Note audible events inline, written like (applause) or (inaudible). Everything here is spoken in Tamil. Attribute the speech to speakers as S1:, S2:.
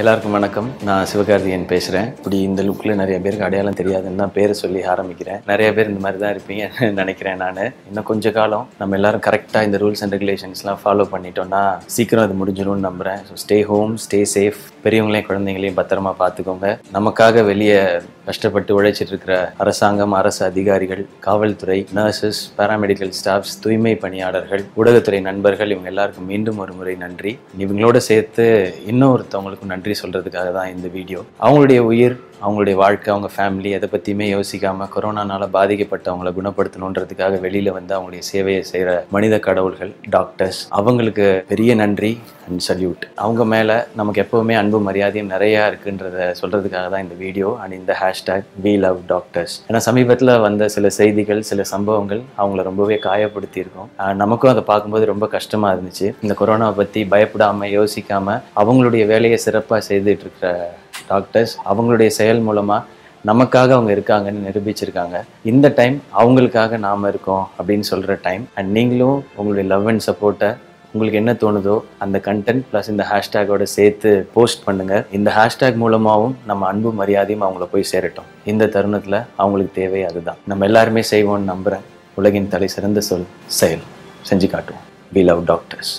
S1: எல்லாருக்கும் வணக்கம். நான் சிவகார்த்திகேயன் பேசுகிறேன் இப்படி இந்த லுக்கில் நிறைய பேருக்கு அடையாளம் தெரியாதுன்னு தான் பேரை சொல்லி ஆரம்பிக்கிறேன். நிறைய பேர் இந்த மாதிரி தான் இருப்பீங்கன்னு (laughs) நினைக்கிறேன் நான். இன்னும் கொஞ்ச காலம் நம்ம எல்லாரும் கரெக்டாக இந்த ரூல்ஸ் அண்ட் ரெகுலேஷன்ஸ்லாம் ஃபாலோ பண்ணிட்டோம்னா சீக்கிரம் அது முடிஞ்சிடும்னு நம்புகிறேன் so stay home stay safe பெரியவங்களையும் குழந்தைங்களையும் பத்திரமா பார்த்துக்கோங்க. நமக்காக வெளியே கஷ்டப்பட்டு உழைச்சிட்டு இருக்கிற அரசாங்கம் அரசு அதிகாரிகள் காவல்துறை நர்சஸ் பாராமெடிக்கல் ஸ்டாஃப்ஸ் தூய்மை பணியாளர்கள் ஊடகத்துறை நண்பர்கள் இவங்க எல்லாருக்கும் மீண்டும் ஒரு முறை நன்றி. இவங்களோட சேர்த்து இன்னொருத்தவங்களுக்கும் நன்றி. நன்றி சொல்கிறதுக்காக தான் இந்த வீடியோ. அவங்களுடைய உயிர் அவங்களுடைய வாழ்க்கை அவங்க ஃபேமிலி அதை பற்றியுமே யோசிக்காமல் கொரோனானால பாதிக்கப்பட்டவங்களை குணப்படுத்தணுன்றதுக்காக வெளியில் வந்து அவங்களுடைய சேவையை செய்கிற மனித கடவுள்கள் டாக்டர்ஸ் அவங்களுக்கு பெரிய நன்றி அண்ட் சல்யூட் அவங்க மேலே நமக்கு எப்போவுமே அன்பு மரியாதையும் நிறையா இருக்குன்றத சொல்கிறதுக்காக தான் இந்த வீடியோ அண்ட் இந்த ஹேஷ்டேக் வி லவ் டாக்டர்ஸ் ஏன்னா சமீபத்தில் வந்த சில செய்திகள் சில சம்பவங்கள் அவங்கள ரொம்பவே காயப்படுத்தியிருக்கோம். நமக்கும் அதை பார்க்கும்போது ரொம்ப கஷ்டமாக இருந்துச்சு. இந்த கொரோனாவை பற்றி பயப்படாமல் யோசிக்காமல் அவங்களுடைய வேலையை சிறப்பு சிறப்பாக செய்துட்டு இருக்கிற டாக்டர்ஸ் அவங்களுடைய செயல் மூலமாக நமக்காக அவங்க இருக்காங்கன்னு நிரூபிச்சிருக்காங்க. இந்த டைம் அவங்களுக்காக நாம் இருக்கோம் அப்படின்னு சொல்கிற டைம் அண்ட் நீங்களும் உங்களுடைய லவ் அண்ட் சப்போர்ட்டை உங்களுக்கு என்ன தோணுதோ அந்த கண்டென்ட் ப்ளஸ் இந்த ஹேஷ்டேக்கோட சேர்த்து போஸ்ட் பண்ணுங்க. இந்த ஹேஷ்டேக் மூலமாகவும் நம்ம அன்பு மரியாதையும் அவங்கள போய் சேரட்டும். இந்த தருணத்தில் அவங்களுக்கு தேவை அதுதான். நம்ம எல்லாருமே செய்வோம்னு நம்புகிறேன் உலகின் தலை சிறந்த சொல் செயல். செஞ்சு காட்டுவோம். We love doctors